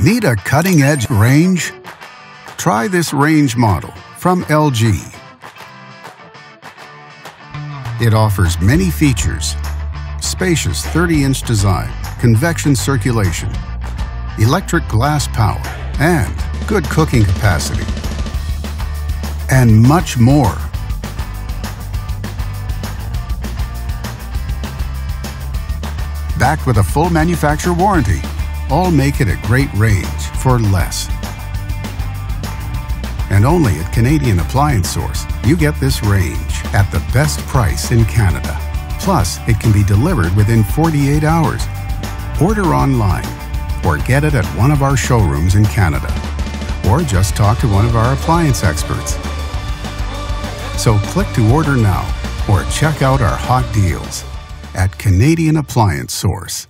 Need a cutting edge range? Try this range model from LG. It offers many features spacious 30 inch design, convection circulation, electric glass power, and good cooking capacity. And much more. Backed with a full manufacturer warranty, all make it a great range for less. And only at Canadian Appliance Source, you get this range at the best price in Canada. Plus, it can be delivered within 48 hours. Order online or get it at one of our showrooms in Canada. Or just talk to one of our appliance experts. So click to order now or check out our hot deals at Canadian Appliance Source.